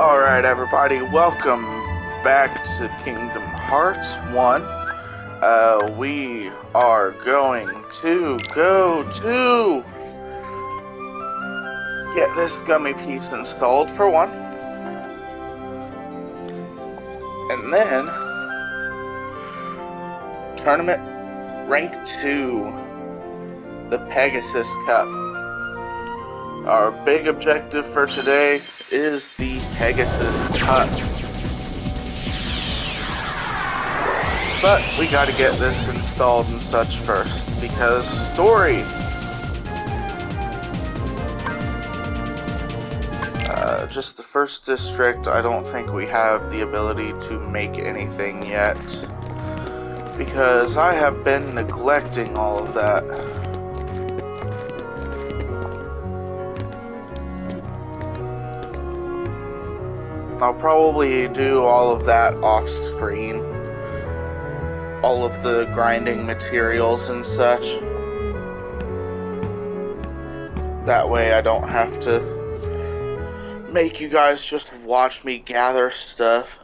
Alright, everybody, welcome back to Kingdom Hearts 1. Uh, we are going to go to get this gummy piece installed for one. And then, tournament rank 2, the Pegasus Cup. Our big objective for today is the Pegasus Cup. But we gotta get this installed and such first, because story! Uh, just the first district, I don't think we have the ability to make anything yet. Because I have been neglecting all of that. I'll probably do all of that off screen. All of the grinding materials and such. That way I don't have to make you guys just watch me gather stuff.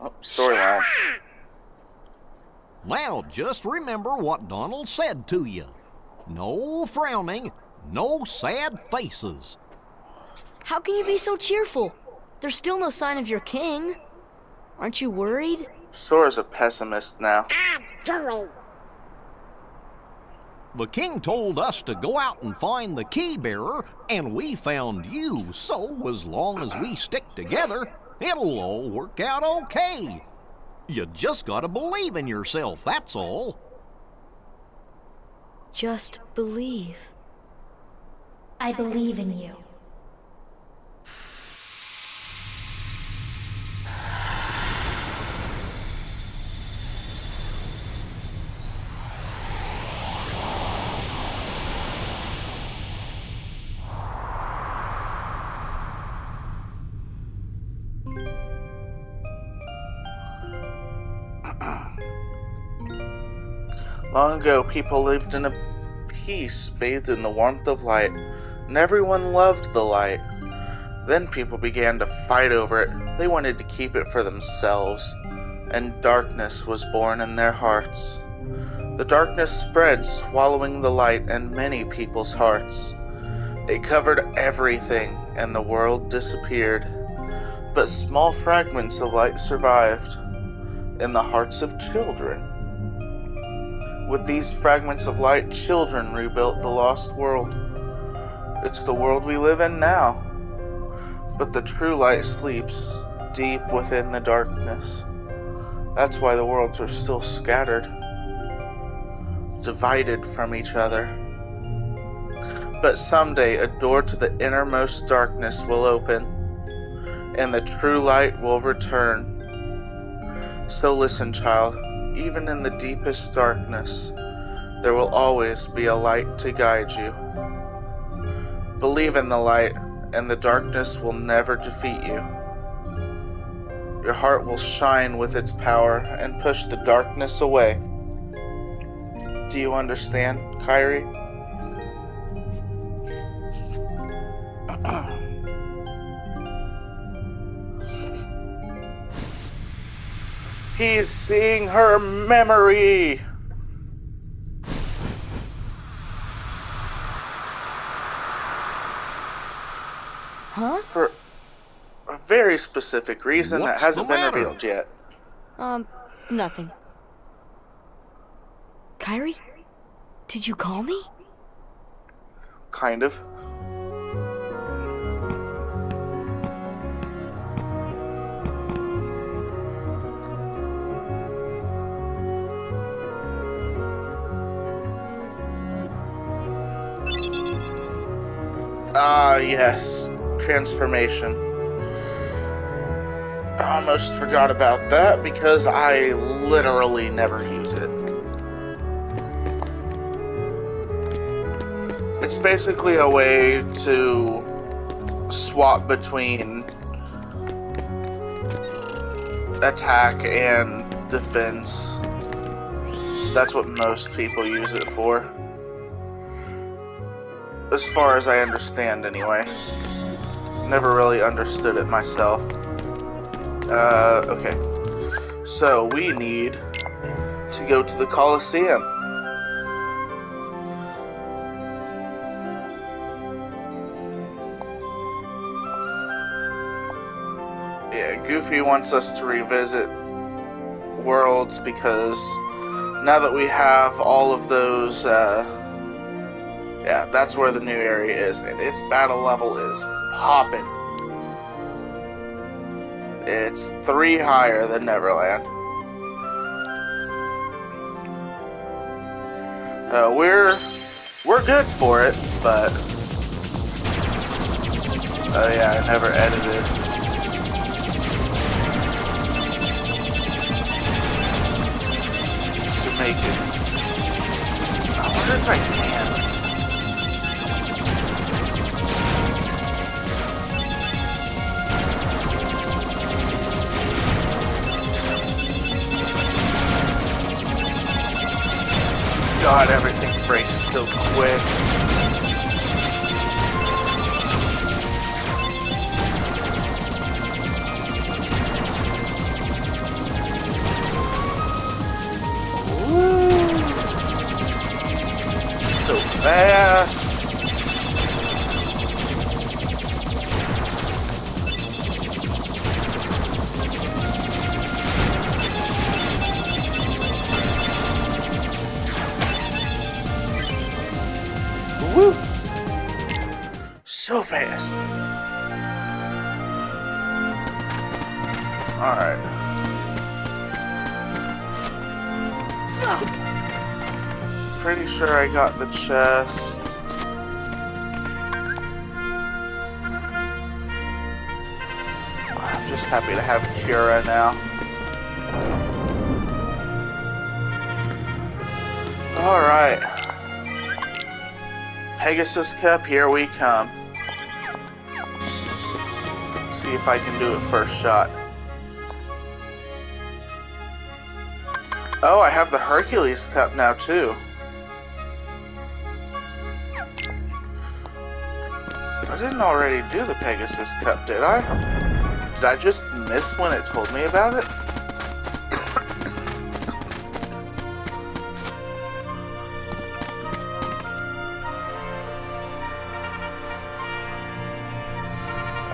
Oh, storyline. Now, just remember what Donald said to you. No frowning, no sad faces. How can you be so cheerful? There's still no sign of your king. Aren't you worried? Sora's a pessimist now. The king told us to go out and find the key bearer, and we found you. So, as long as we stick together, it'll all work out okay. You just gotta believe in yourself, that's all. Just believe. I believe in you. Long ago, people lived in a peace bathed in the warmth of light, and everyone loved the light. Then people began to fight over it. They wanted to keep it for themselves, and darkness was born in their hearts. The darkness spread, swallowing the light in many people's hearts. It covered everything, and the world disappeared. But small fragments of light survived in the hearts of children. With these fragments of light, children rebuilt the lost world. It's the world we live in now. But the true light sleeps deep within the darkness. That's why the worlds are still scattered, divided from each other. But someday a door to the innermost darkness will open, and the true light will return. So listen, child even in the deepest darkness, there will always be a light to guide you. Believe in the light, and the darkness will never defeat you. Your heart will shine with its power and push the darkness away. Do you understand, Kairi? He's seeing her memory. Huh? For a very specific reason What's that hasn't been matter? revealed yet. Um, nothing. Kairi? Did you call me? Kind of. Yes. Transformation. I almost forgot about that because I literally never use it. It's basically a way to swap between attack and defense. That's what most people use it for. As far as I understand, anyway. never really understood it myself. Uh, okay. So we need to go to the Colosseum. Yeah, Goofy wants us to revisit worlds because now that we have all of those, uh, yeah, that's where the new area is, and its battle level is popping. It's three higher than Neverland. Uh, we're we're good for it, but oh yeah, I never edited. Make it, I wonder if I can. God, everything breaks so quick. Woo. So fast. Fast. Alright. Pretty sure I got the chest. I'm just happy to have Kira now. Alright. Pegasus Cup, here we come. See if I can do it first shot. Oh, I have the Hercules Cup now too. I didn't already do the Pegasus Cup, did I? Did I just miss when it told me about it?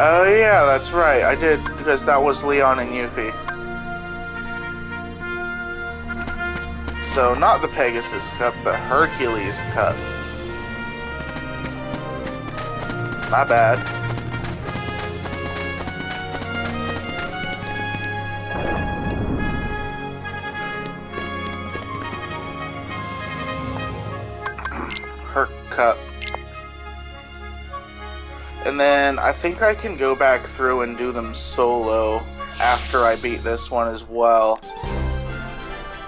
Oh yeah, that's right. I did because that was Leon and Yuffie. So not the Pegasus Cup, the Hercules Cup. My bad. I think I can go back through and do them solo after I beat this one as well.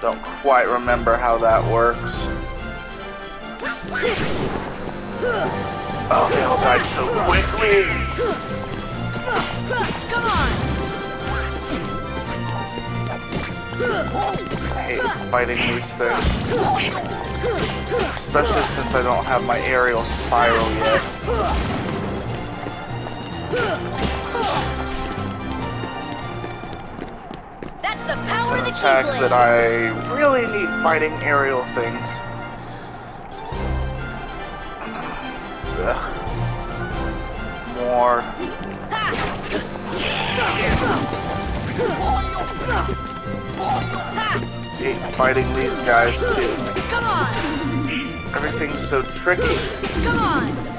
Don't quite remember how that works. Oh, they all died so quickly! Come on! I hate fighting these things. Especially since I don't have my aerial spiral yet. That's the power of the It's an attack that I really need fighting aerial things. Ugh. More. Hate fighting these guys too. Come on! Everything's so tricky. Come on!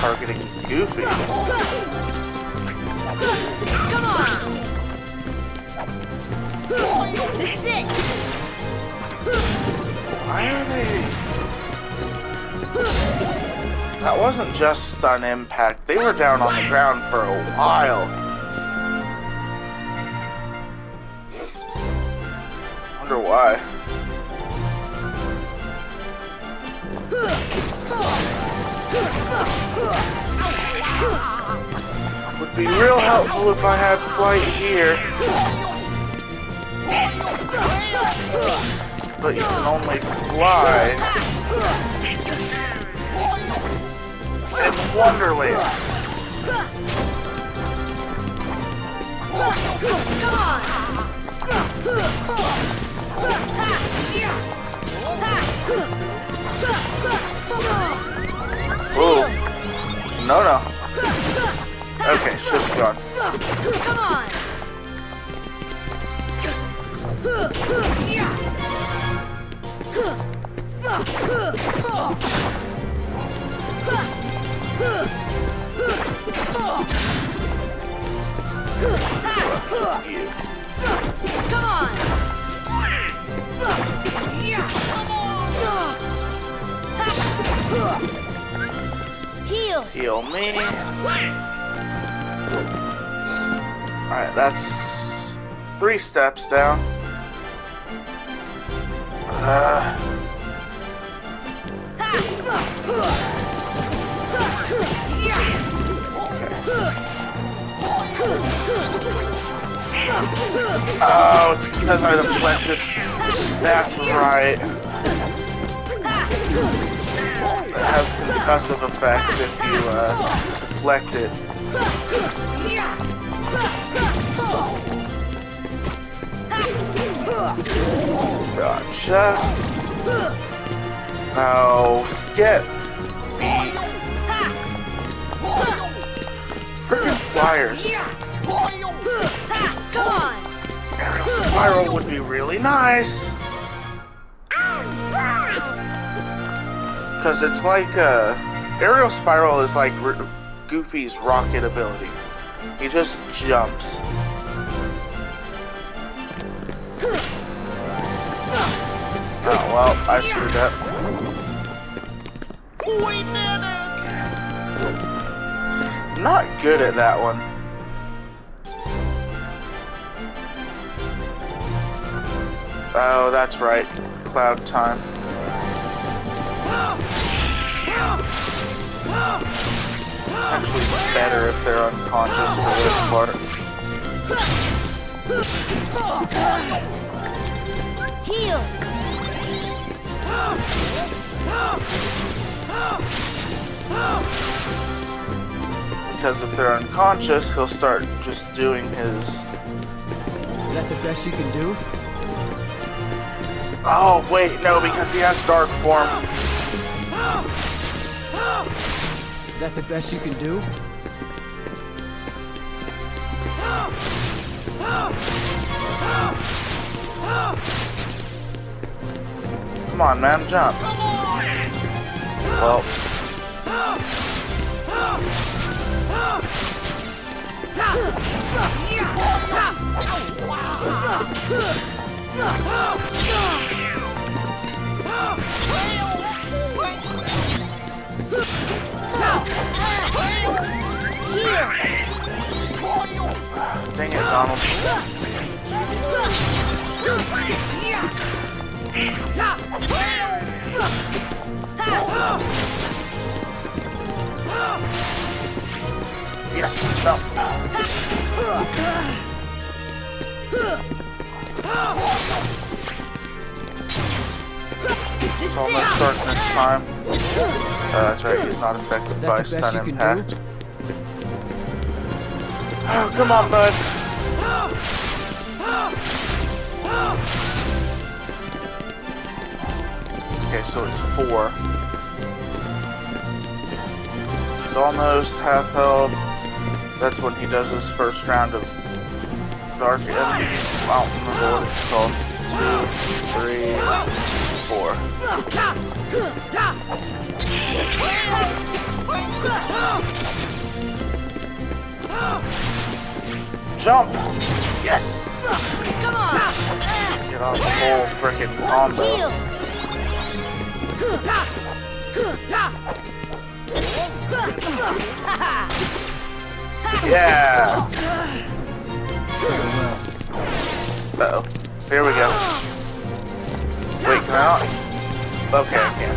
Targeting Goofy. Come on! This is it! Why are they? That wasn't just stun impact. They were down on the ground for a while. Wonder why. Would be real helpful if I had flight here. But you can only fly in Wonderland. Come on! No, no. Steps down. Uh, oh, it's because I deflected. That's right. It has concussive effects if you uh, deflect it. Gotcha. Now get me. Freaking flyers. Come on! Aerial spiral would be really nice. Because it's like, uh, aerial spiral is like Goofy's rocket ability. He just jumps. Well, I screwed up. We did it! Not good at that one. Oh, that's right. Cloud time. It's actually better if they're unconscious for this part. Heal! Because if they're unconscious, he'll start just doing his. That's the best you can do? Oh, wait, no, because he has dark form. That's the best you can do? Come on, man, jump. Well, dang it, Donald. Yes, jump. It's almost darkness time. Uh, that's right, he's not affected by That's stun you impact. Oh, come on, bud. Okay, so it's four. He's almost half health. That's when he does his first round of Dark Enemy. I don't remember what it's called. Two, three, four. Jump! Yes! Come on! Get off the whole frickin' combo. Yeah! Uh oh. Here we go. Wait, can I not? Okay, I can.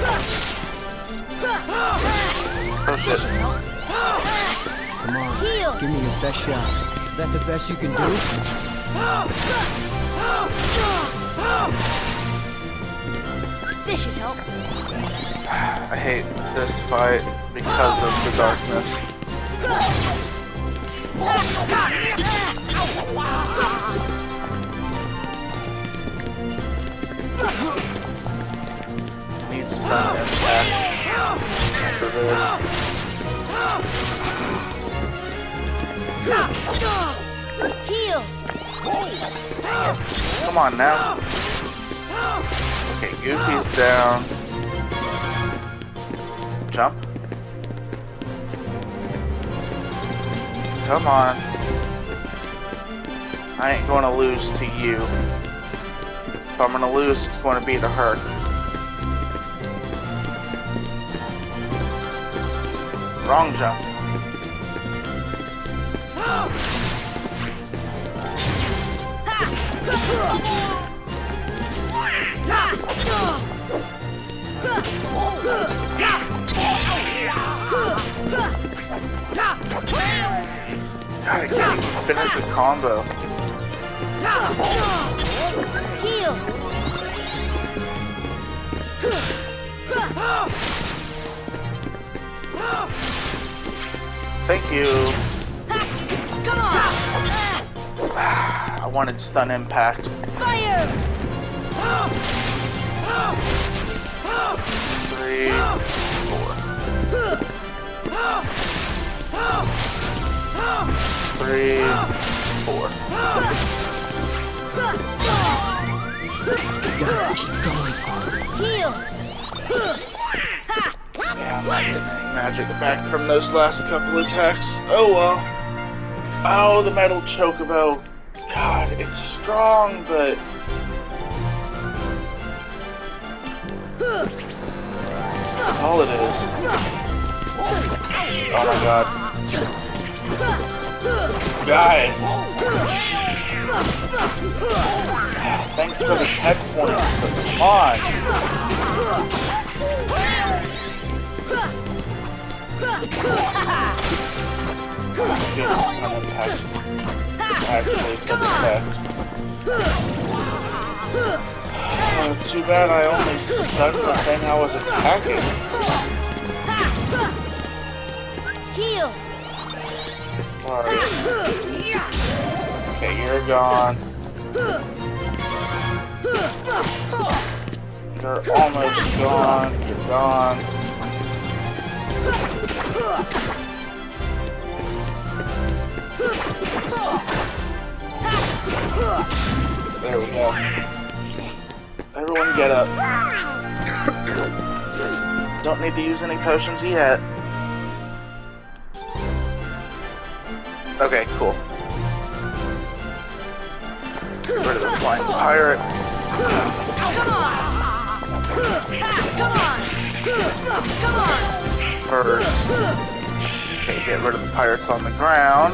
Oh shit. Come on, give me your best shot. That's the best you can do? This should help. I hate this fight because of the darkness. Need stun impact after this. Heal. Come on now. Okay, Goofy's down. Jump. Come on. I ain't gonna lose to you. If I'm gonna lose, it's gonna be to her. Wrong jump. I can't finish the combo. Heal. Thank you. Come on. Ah, I wanted stun impact. Fire. Three, four. Three, four. Heal. Yeah, I'm not getting magic back from those last couple attacks. Oh well. Oh, the metal chocobo. God, it's strong, but. That's all it is. Oh my god. Guys! Thanks for the tech points, but come on! Good unattached. Actually, took effect. Oh, too bad I only stuck the thing I was attacking. Heal. Okay, you're gone. You're almost gone. You're gone. There we go. Everyone get up. Don't need to use any potions yet. Okay, cool. Get rid of the flying pirate. Come on. Come on. Come on. first. Okay, get rid of the pirates on the ground.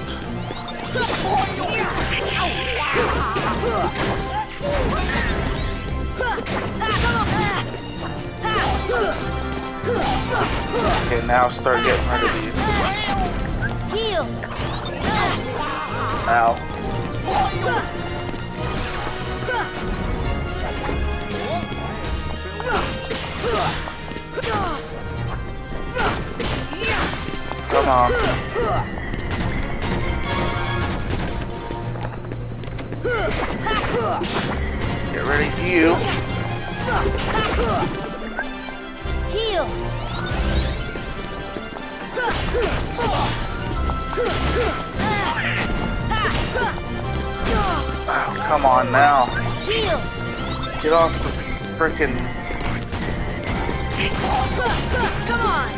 Okay, now start getting rid of these. Heal. Ow. Come on. Get rid of you. Heal. Oh, come on now. Heal. Get off the frickin' Come on.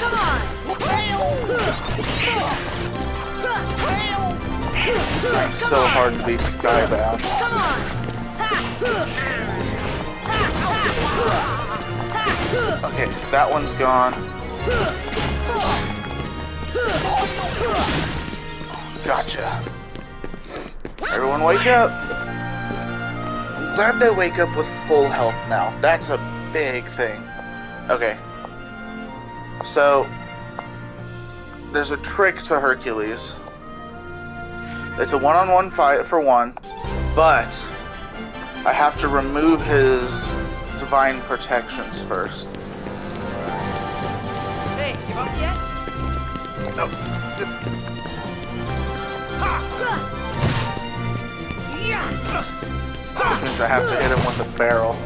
Come on. It's so hard to be skybound. Come on. Okay, that one's gone. Gotcha. Everyone wake up. I'm glad they wake up with full health now. That's a big thing. Okay. So, there's a trick to Hercules. It's a one on one fight for one, but I have to remove his divine protections first. Hey, give up yet? No. Which means I have to hit him with a barrel.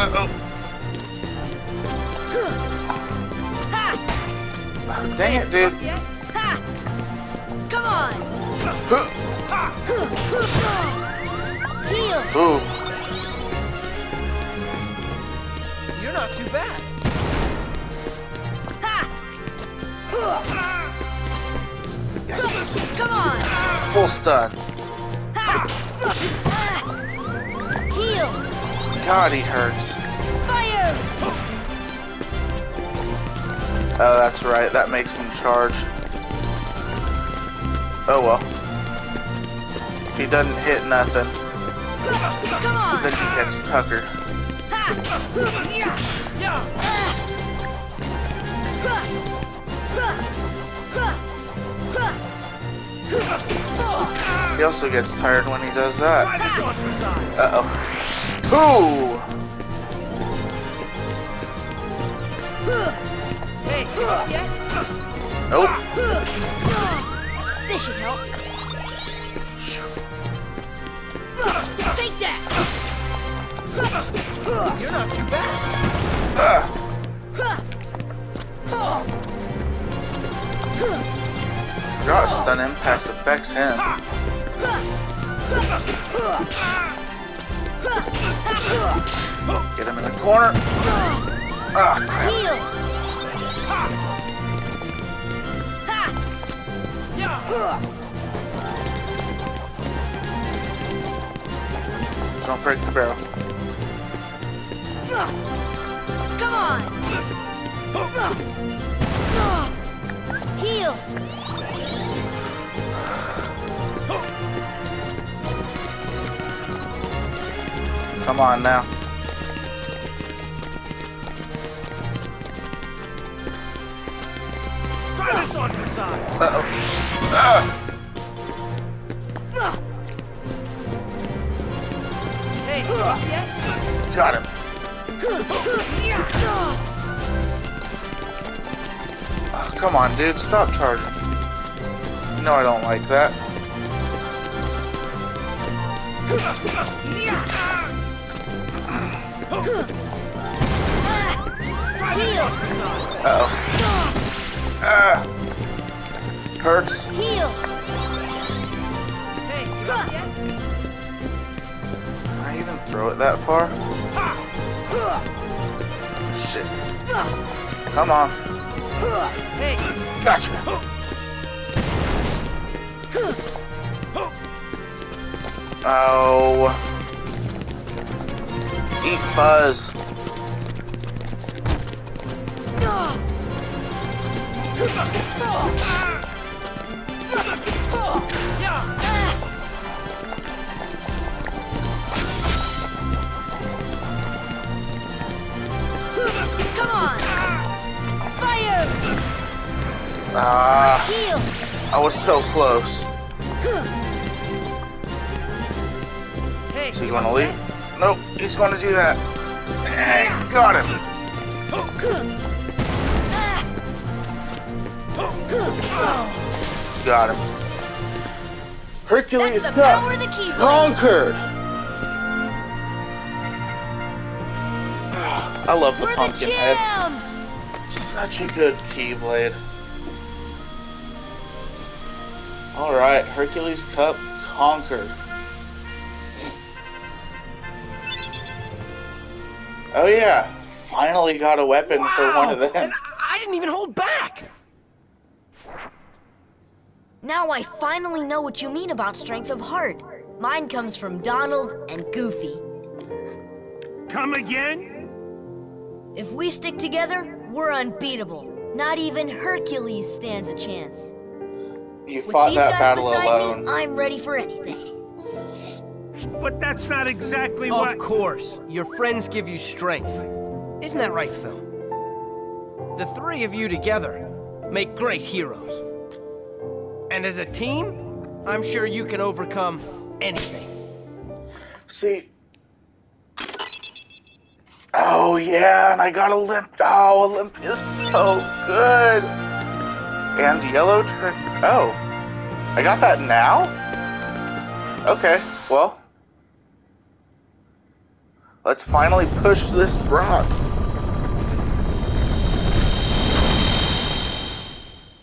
Uh-oh. Dang it, dude. Yet? Heal! Ooh. You're not too bad. Yes. Come on! Full stun. Heal! God, he hurts. Fire! Oh, that's right. That makes him charge. Oh well. He doesn't hit nothing, Come on! then he gets Tucker. He also gets tired when he does that. Try this on for size. Uh oh. Hey, give up yet? Ooh. Nope. This should help. Not too bad. Ah. Forgot stun impact affects him. Get him in the corner. Ah, crap. Don't break the barrel. Come on! Heal! Come on now. Try this on for size. Uh oh. Ah. Hey, give? Got him. Oh, come on, dude. Stop charging. You know I don't like that. Uh oh. Ah. Hurts. Can I even throw it that far? Shit. Come on. Gotcha. Oh. Eat Buzz. Come Ah, I was so close. hey, Is he give gonna leave? yet? Nope, he's gonna do that. Eh, Got him. Got him. Hercules the Cup power of the Keyblade! conquered. I love the We're the pumpkin head. champs! Such a good Keyblade. Alright, Hercules Cup conquered. Oh yeah, finally got a weapon for one of Wow, them. And I I didn't even hold back. Now I finally know what you mean about strength of heart. Mine comes from Donald and Goofy. Come again? If we stick together, we're unbeatable. Not even Hercules stands a chance. You With fought these that guys battle beside alone. me, I'm ready for anything. But that's not exactly what- Of what. course, your friends give you strength. Isn't that right, Phil? The three of you together make great heroes. And as a team, I'm sure you can overcome anything. See. Oh yeah, and I got Olymp. Oh, Olymp is so good. And yellow turn. Oh, I got that now. Okay, well, let's finally push this rock.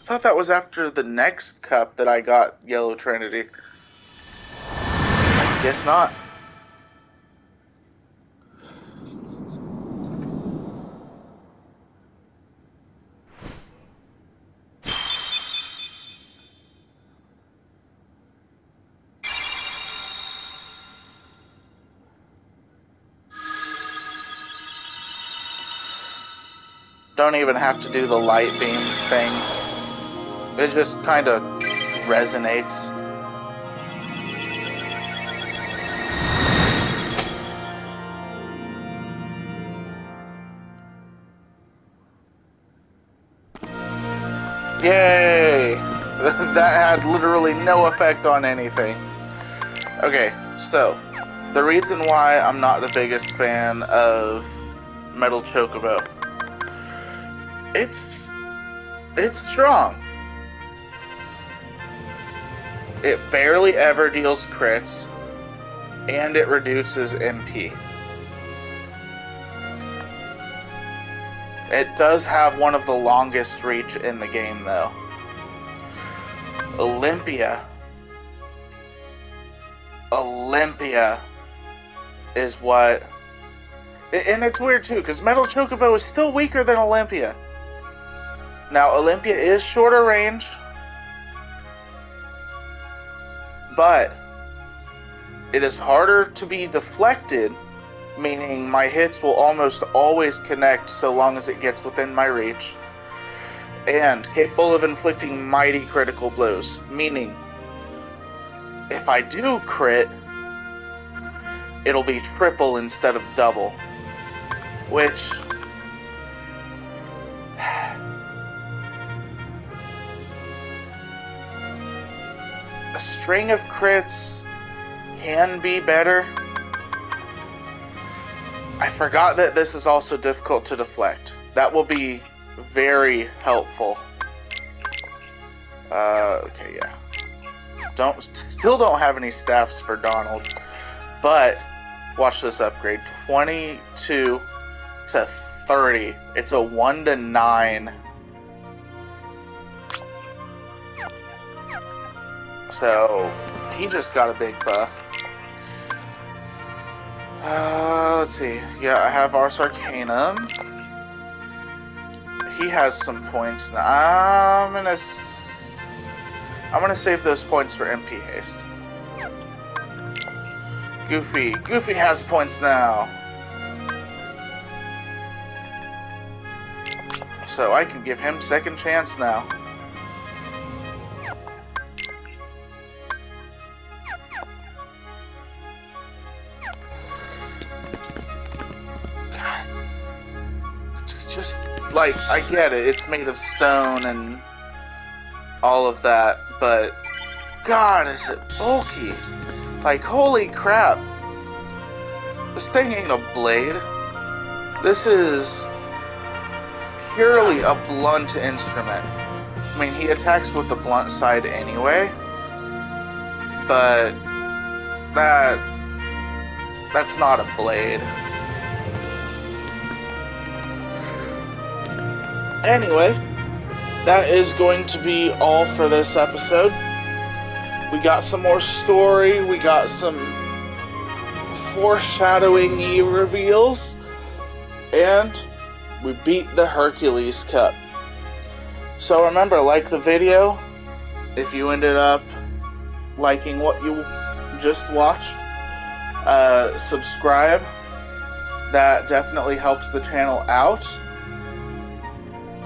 I thought that was after the next cup that I got Yellow Trinity. I guess not. Don't even have to do the light beam thing. It just kind of resonates. Yay! that had literally no effect on anything. Okay, so the reason why I'm not the biggest fan of Metal Chocobo, it's it's strong. It barely ever deals crits, and it reduces MP. It does have one of the longest reach in the game, though. Olympia. Olympia is what. And it's weird, too, because Metal Chocobo is still weaker than Olympia. Now, Olympia is shorter range, but it is harder to be deflected meaning my hits will almost always connect so long as it gets within my reach, and capable of inflicting mighty critical blows, meaning if I do crit, it'll be triple instead of double, which. A string of crits can be better I forgot that this is also difficult to deflect. That will be very helpful. Uh, okay, yeah. Don't still don't have any staffs for Donald, but watch this upgrade: twenty-two to thirty. It's a one to nine. So he just got a big buff. Uh, let's see. Yeah, I have Ars Arcanum. He has some points. Now. I'm gonna. S- I'm gonna save those points for MP haste. Goofy. Goofy has points now. So I can give him second chance now. Like I get it, it's made of stone and all of that, but God, is it bulky? Like holy crap! This thing ain't a blade. This is purely a blunt instrument. I mean, he attacks with the blunt side anyway, but that that's not a blade. Anyway, that is going to be all for this episode. We got some more story, we got some foreshadowing reveals, and we beat the Hercules Cup. So remember, like the video if you ended up liking what you just watched. Uh, subscribe. That definitely helps the channel out